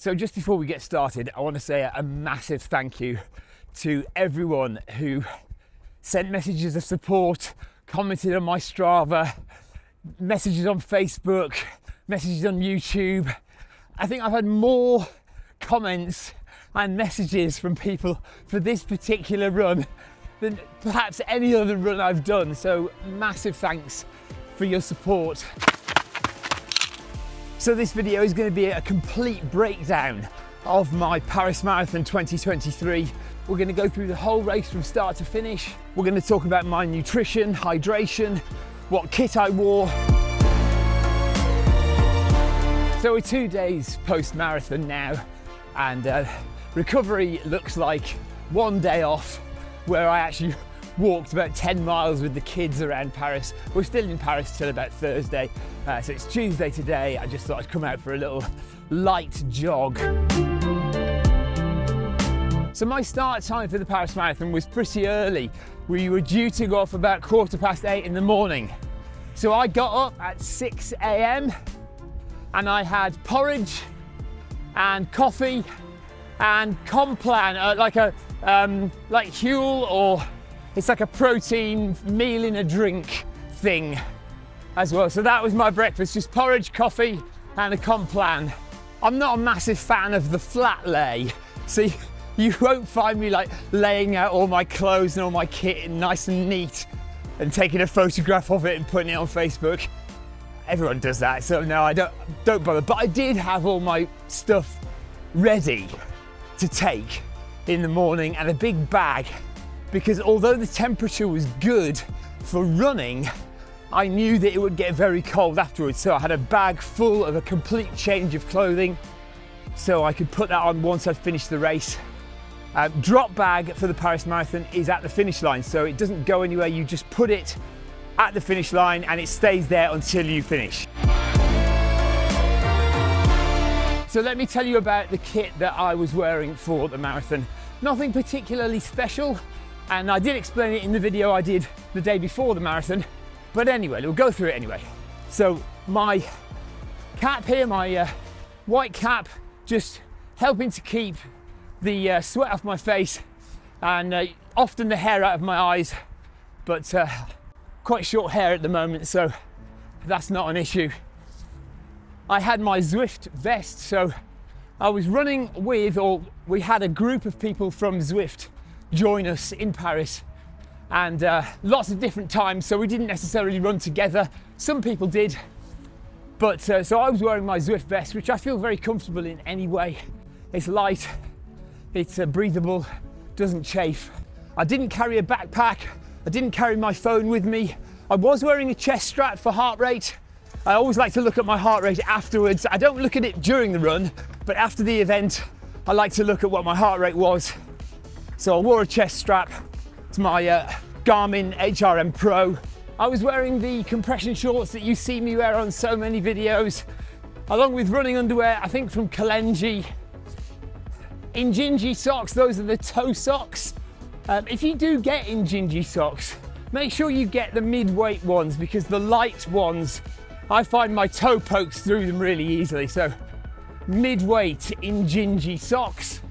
So, just before we get started, I want to say a massive thank you to everyone who sent messages of support, commented on my Strava, messages on Facebook, messages on YouTube. I think I've had more comments and messages from people for this particular run than perhaps any other run I've done. So, massive thanks for your support. So this video is going to be a complete breakdown of my Paris Marathon 2023. We're going to go through the whole race from start to finish. We're going to talk about my nutrition, hydration, what kit I wore. So we're two days post-marathon now and uh, recovery looks like one day off where I actually walked about 10 miles with the kids around Paris. We're still in Paris till about Thursday, uh, so it's Tuesday today. I just thought I'd come out for a little light jog. So my start time for the Paris Marathon was pretty early. We were due to go off about quarter past eight in the morning. So I got up at 6 a.m. and I had porridge and coffee and Complan, uh, like a um, like Huel or it's like a protein meal in a drink thing as well. So that was my breakfast, just porridge, coffee, and a Complan. I'm not a massive fan of the flat lay. See, you won't find me like laying out all my clothes and all my kit nice and neat and taking a photograph of it and putting it on Facebook. Everyone does that, so no, I don't, don't bother. But I did have all my stuff ready to take in the morning and a big bag because although the temperature was good for running, I knew that it would get very cold afterwards. So I had a bag full of a complete change of clothing so I could put that on once I'd finished the race. Uh, drop bag for the Paris Marathon is at the finish line, so it doesn't go anywhere. You just put it at the finish line and it stays there until you finish. So let me tell you about the kit that I was wearing for the marathon. Nothing particularly special, and I did explain it in the video I did the day before the marathon. But anyway, we'll go through it anyway. So my cap here, my uh, white cap, just helping to keep the uh, sweat off my face and uh, often the hair out of my eyes, but uh, quite short hair at the moment, so that's not an issue. I had my Zwift vest, so I was running with, or we had a group of people from Zwift join us in Paris and uh, lots of different times, so we didn't necessarily run together. Some people did, but uh, so I was wearing my Zwift vest, which I feel very comfortable in anyway. It's light, it's uh, breathable, doesn't chafe. I didn't carry a backpack, I didn't carry my phone with me. I was wearing a chest strap for heart rate. I always like to look at my heart rate afterwards. I don't look at it during the run, but after the event, I like to look at what my heart rate was so I wore a chest strap to my uh, Garmin HRM Pro. I was wearing the compression shorts that you see me wear on so many videos, along with running underwear, I think from Kalenji. Injinji socks, those are the toe socks. Um, if you do get Injinji socks, make sure you get the mid-weight ones because the light ones, I find my toe pokes through them really easily. So mid-weight Injinji socks.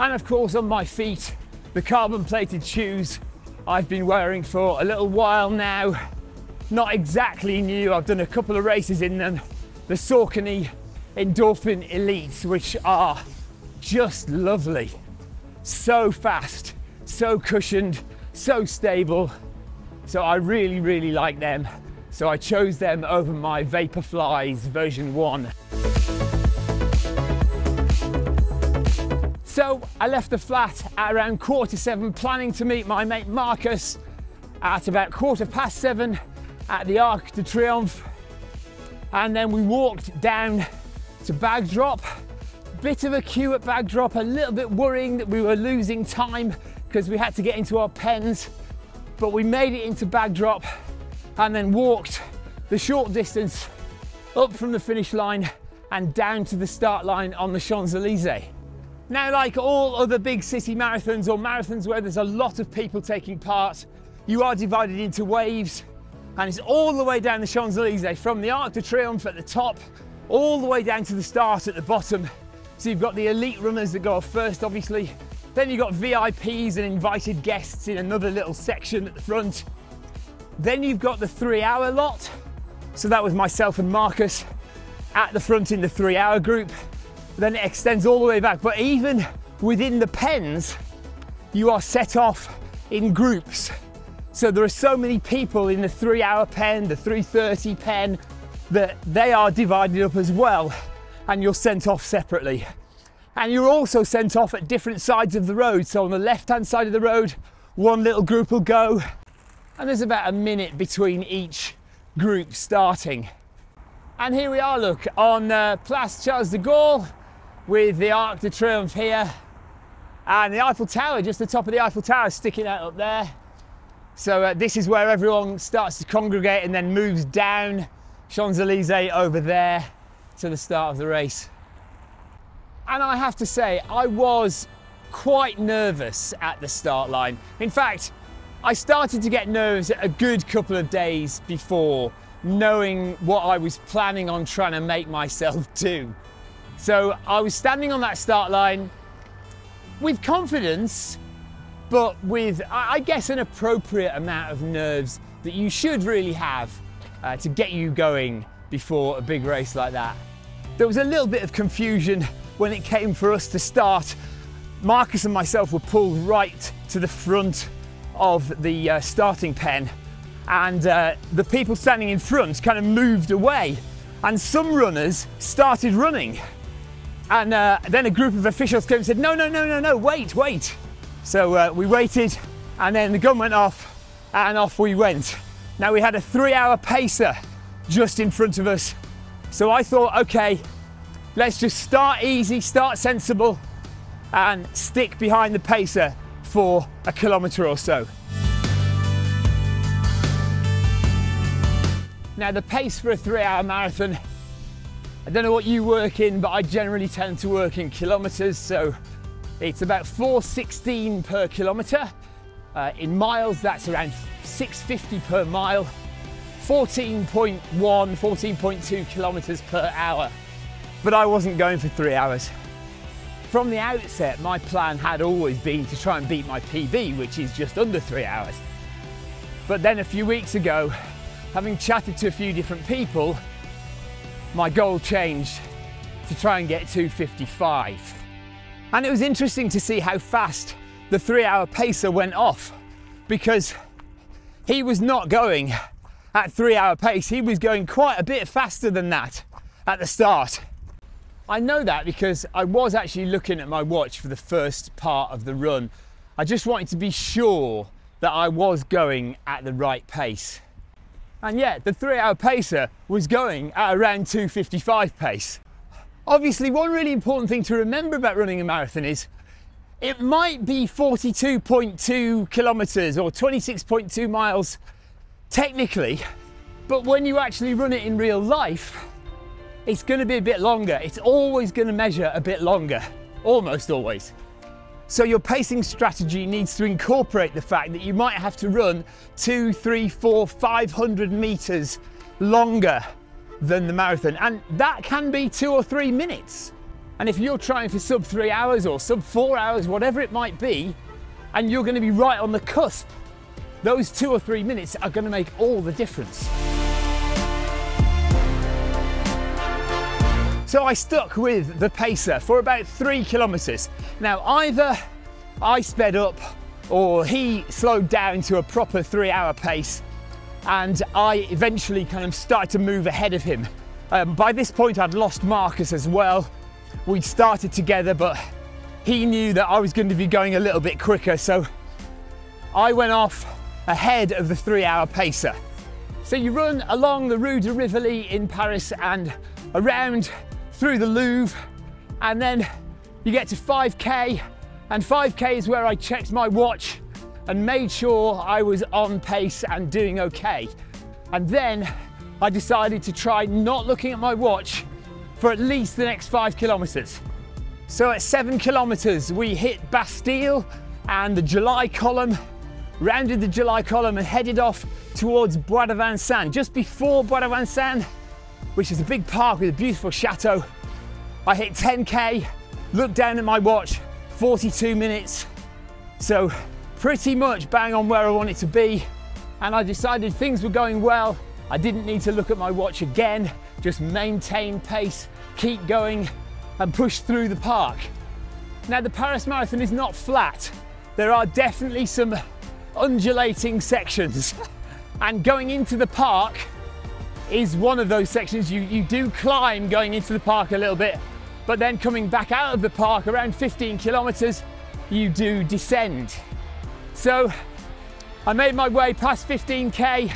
And of course on my feet, the carbon plated shoes I've been wearing for a little while now. Not exactly new, I've done a couple of races in them. The Saucony Endorphin Elites, which are just lovely. So fast, so cushioned, so stable. So I really, really like them. So I chose them over my Vaporflies version 1. I left the flat at around quarter seven, planning to meet my mate Marcus at about quarter past seven at the Arc de Triomphe. And then we walked down to Bag Drop. Bit of a queue at Bag Drop, a little bit worrying that we were losing time because we had to get into our pens. But we made it into Bag Drop and then walked the short distance up from the finish line and down to the start line on the Champs-Elysees. Now, like all other big city marathons or marathons where there's a lot of people taking part, you are divided into waves and it's all the way down the Champs-Elysees from the Arc de Triomphe at the top all the way down to the start at the bottom. So you've got the elite runners that go off first, obviously. Then you've got VIPs and invited guests in another little section at the front. Then you've got the three hour lot. So that was myself and Marcus at the front in the three hour group. Then it extends all the way back. But even within the pens, you are set off in groups. So there are so many people in the three hour pen, the 330 pen, that they are divided up as well and you're sent off separately. And you're also sent off at different sides of the road. So on the left hand side of the road, one little group will go, and there's about a minute between each group starting. And here we are, look, on uh, Place Charles de Gaulle with the Arc de Triomphe here and the Eiffel Tower, just the top of the Eiffel Tower sticking out up there. So uh, this is where everyone starts to congregate and then moves down Champs-Élysées over there to the start of the race. And I have to say, I was quite nervous at the start line. In fact, I started to get nerves a good couple of days before, knowing what I was planning on trying to make myself do. So I was standing on that start line with confidence, but with, I guess, an appropriate amount of nerves that you should really have uh, to get you going before a big race like that. There was a little bit of confusion when it came for us to start. Marcus and myself were pulled right to the front of the uh, starting pen and uh, the people standing in front kind of moved away and some runners started running and uh, then a group of officials came and said no no no no no wait wait. So uh, we waited and then the gun went off and off we went. Now we had a three hour pacer just in front of us. So I thought, okay, let's just start easy, start sensible, and stick behind the pacer for a kilometre or so. Now, the pace for a three hour marathon, I don't know what you work in, but I generally tend to work in kilometres, so it's about 416 per kilometre. Uh, in miles, that's around 650 per mile. 14.1, 14.2 kilometers per hour. But I wasn't going for three hours. From the outset, my plan had always been to try and beat my PB, which is just under three hours. But then a few weeks ago, having chatted to a few different people, my goal changed to try and get 255. And it was interesting to see how fast the three hour pacer went off because he was not going at three hour pace. He was going quite a bit faster than that at the start. I know that because I was actually looking at my watch for the first part of the run. I just wanted to be sure that I was going at the right pace. And yet, the three hour pacer was going at around 255 pace. Obviously, one really important thing to remember about running a marathon is it might be 42.2 kilometers or 26.2 miles technically, but when you actually run it in real life, it's going to be a bit longer. It's always going to measure a bit longer, almost always. So your pacing strategy needs to incorporate the fact that you might have to run two, three, four, 500 meters longer than the marathon. And that can be two or three minutes. And if you're trying for sub three hours or sub four hours, whatever it might be, and you're going to be right on the cusp those two or three minutes are going to make all the difference. So I stuck with the pacer for about three kilometres. Now either I sped up or he slowed down to a proper three hour pace and I eventually kind of started to move ahead of him. Um, by this point I'd lost Marcus as well. We'd started together but he knew that I was going to be going a little bit quicker so I went off ahead of the three hour pacer. So you run along the Rue de Rivoli in Paris and around through the Louvre and then you get to 5k and 5k is where I checked my watch and made sure I was on pace and doing okay. And then I decided to try not looking at my watch for at least the next five kilometers. So at seven kilometers, we hit Bastille and the July column rounded the July column and headed off towards Bois de Vincennes. Just before Bois de Vincennes, which is a big park with a beautiful chateau, I hit 10k looked down at my watch, 42 minutes. So pretty much bang on where I wanted to be. And I decided things were going well. I didn't need to look at my watch again, just maintain pace, keep going and push through the park. Now the Paris Marathon is not flat. There are definitely some undulating sections and going into the park is one of those sections you, you do climb going into the park a little bit but then coming back out of the park around 15 kilometers you do descend. So I made my way past 15k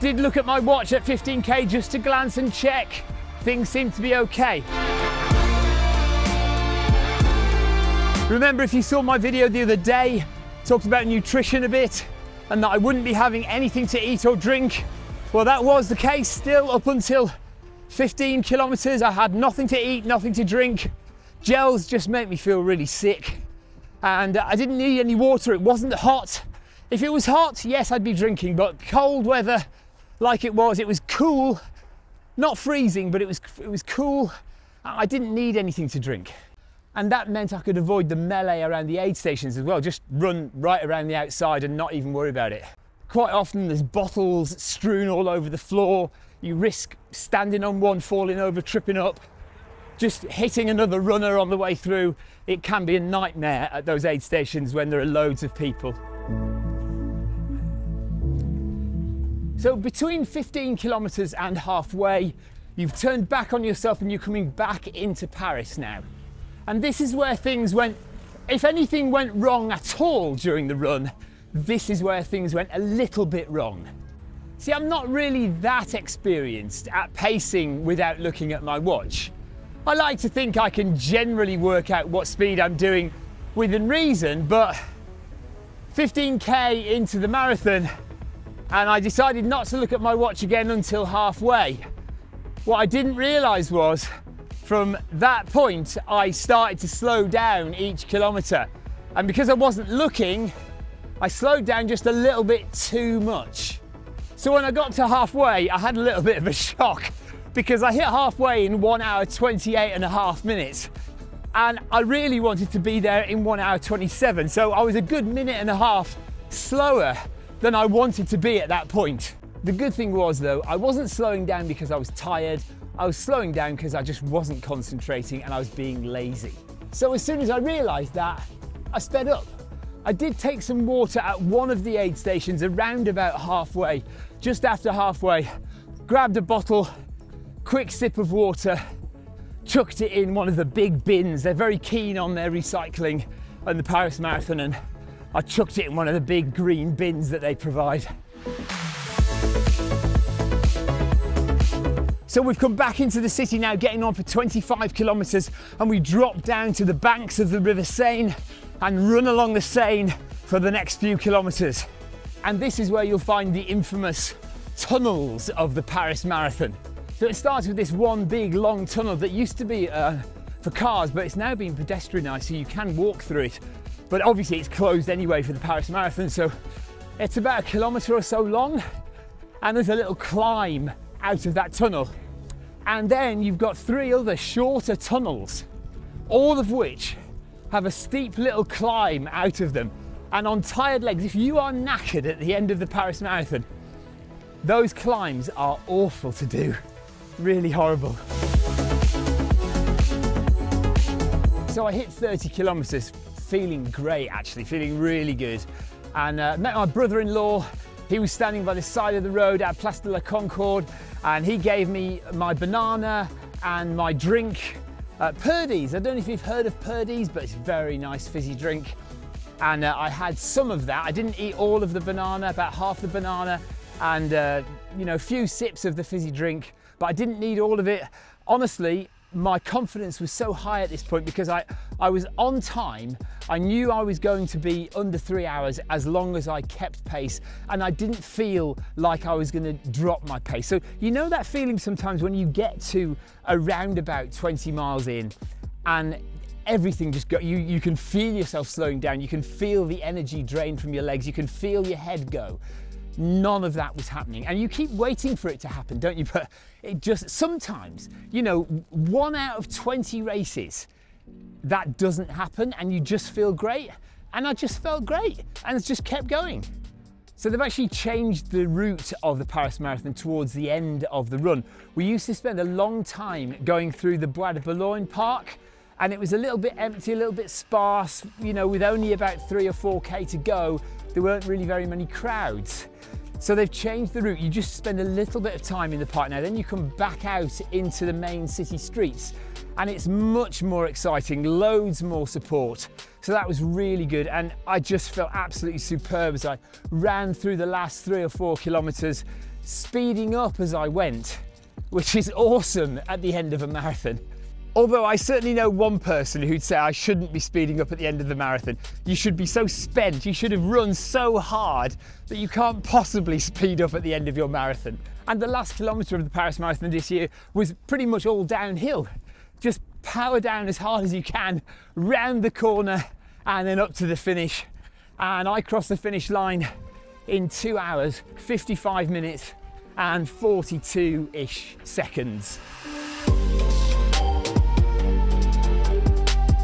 did look at my watch at 15k just to glance and check. Things seem to be okay. Remember if you saw my video the other day talked about nutrition a bit and that I wouldn't be having anything to eat or drink. Well, that was the case still up until 15 kilometers. I had nothing to eat, nothing to drink. Gels just make me feel really sick. And I didn't need any water. It wasn't hot. If it was hot, yes, I'd be drinking, but cold weather like it was, it was cool, not freezing, but it was, it was cool. I didn't need anything to drink. And that meant I could avoid the melee around the aid stations as well, just run right around the outside and not even worry about it. Quite often there's bottles strewn all over the floor. You risk standing on one, falling over, tripping up, just hitting another runner on the way through. It can be a nightmare at those aid stations when there are loads of people. So between 15 kilometres and halfway, you've turned back on yourself and you're coming back into Paris now. And this is where things went, if anything went wrong at all during the run, this is where things went a little bit wrong. See, I'm not really that experienced at pacing without looking at my watch. I like to think I can generally work out what speed I'm doing within reason, but 15k into the marathon, and I decided not to look at my watch again until halfway. What I didn't realise was from that point, I started to slow down each kilometre. And because I wasn't looking, I slowed down just a little bit too much. So when I got to halfway, I had a little bit of a shock because I hit halfway in one hour 28 and a half minutes. And I really wanted to be there in one hour 27. So I was a good minute and a half slower than I wanted to be at that point. The good thing was though, I wasn't slowing down because I was tired I was slowing down because I just wasn't concentrating and I was being lazy. So as soon as I realised that, I sped up. I did take some water at one of the aid stations around about halfway, just after halfway, grabbed a bottle, quick sip of water, chucked it in one of the big bins. They're very keen on their recycling and the Paris Marathon and I chucked it in one of the big green bins that they provide. So we've come back into the city now, getting on for 25 kilometres, and we drop down to the banks of the River Seine and run along the Seine for the next few kilometres. And this is where you'll find the infamous tunnels of the Paris Marathon. So it starts with this one big long tunnel that used to be uh, for cars, but it's now been pedestrianised, so you can walk through it. But obviously it's closed anyway for the Paris Marathon, so it's about a kilometre or so long, and there's a little climb out of that tunnel. And then you've got three other shorter tunnels, all of which have a steep little climb out of them. And on tired legs, if you are knackered at the end of the Paris Marathon, those climbs are awful to do, really horrible. So I hit 30 kilometers, feeling great actually, feeling really good. And uh, met my brother-in-law he was standing by the side of the road at Place de la Concorde and he gave me my banana and my drink. Uh, Purdey's, I don't know if you've heard of Purdey's, but it's a very nice fizzy drink. And uh, I had some of that. I didn't eat all of the banana, about half the banana, and uh, you know, a few sips of the fizzy drink, but I didn't need all of it. Honestly, my confidence was so high at this point because I, I was on time. I knew I was going to be under three hours as long as I kept pace and I didn't feel like I was going to drop my pace. So you know that feeling sometimes when you get to around about 20 miles in and everything just go, you, you can feel yourself slowing down. You can feel the energy drain from your legs. You can feel your head go. None of that was happening. And you keep waiting for it to happen, don't you? But it just, sometimes, you know, one out of 20 races, that doesn't happen and you just feel great. And I just felt great and just kept going. So they've actually changed the route of the Paris Marathon towards the end of the run. We used to spend a long time going through the Bois de Boulogne Park and it was a little bit empty, a little bit sparse, you know, with only about three or 4K to go, there weren't really very many crowds. So they've changed the route. You just spend a little bit of time in the park now, then you come back out into the main city streets and it's much more exciting, loads more support. So that was really good. And I just felt absolutely superb as I ran through the last three or four kilometers, speeding up as I went, which is awesome at the end of a marathon. Although I certainly know one person who'd say I shouldn't be speeding up at the end of the marathon. You should be so spent, you should have run so hard that you can't possibly speed up at the end of your marathon. And the last kilometre of the Paris Marathon this year was pretty much all downhill. Just power down as hard as you can, round the corner and then up to the finish. And I crossed the finish line in two hours, 55 minutes and 42-ish seconds.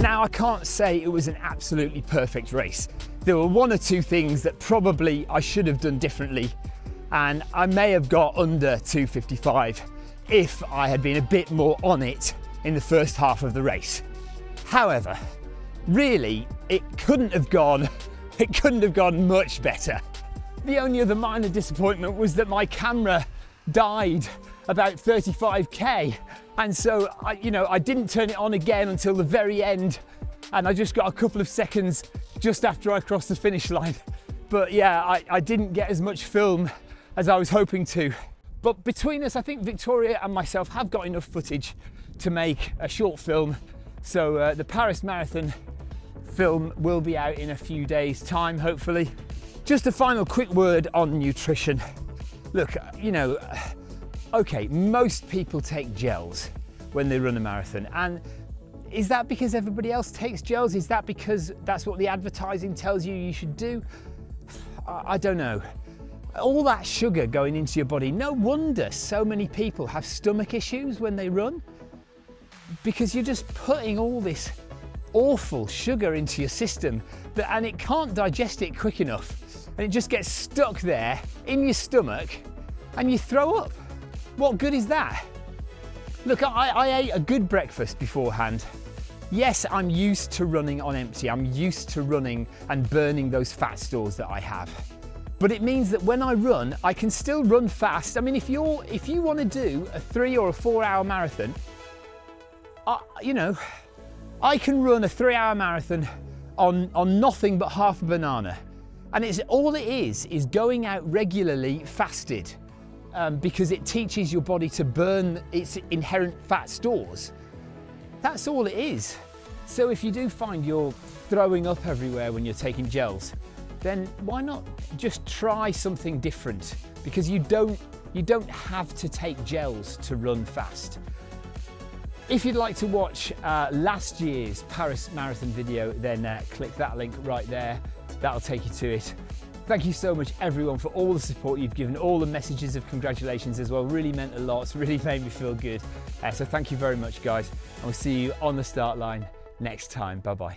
Now, I can't say it was an absolutely perfect race. There were one or two things that probably I should have done differently, and I may have got under 255 if I had been a bit more on it in the first half of the race. However, really, it couldn't have gone, it couldn't have gone much better. The only other minor disappointment was that my camera died about 35k and so I, you know I didn't turn it on again until the very end. And I just got a couple of seconds just after I crossed the finish line. But yeah I, I didn't get as much film as I was hoping to. But between us I think Victoria and myself have got enough footage to make a short film. So uh, the Paris Marathon film will be out in a few days time hopefully. Just a final quick word on nutrition. Look you know Okay, most people take gels when they run a marathon. And is that because everybody else takes gels? Is that because that's what the advertising tells you you should do? I don't know. All that sugar going into your body, no wonder so many people have stomach issues when they run because you're just putting all this awful sugar into your system that, and it can't digest it quick enough and it just gets stuck there in your stomach and you throw up. What good is that? Look, I, I ate a good breakfast beforehand. Yes, I'm used to running on empty. I'm used to running and burning those fat stores that I have. But it means that when I run, I can still run fast. I mean, if you're if you want to do a three or a four hour marathon, I, you know, I can run a three hour marathon on, on nothing but half a banana. And it's all it is, is going out regularly fasted um, because it teaches your body to burn its inherent fat stores. That's all it is. So if you do find you're throwing up everywhere when you're taking gels, then why not just try something different? Because you don't, you don't have to take gels to run fast. If you'd like to watch uh, last year's Paris Marathon video, then uh, click that link right there. That'll take you to it. Thank you so much everyone for all the support you've given, all the messages of congratulations as well, really meant a lot, it's really made me feel good. Uh, so thank you very much guys, and we'll see you on the start line next time, bye bye.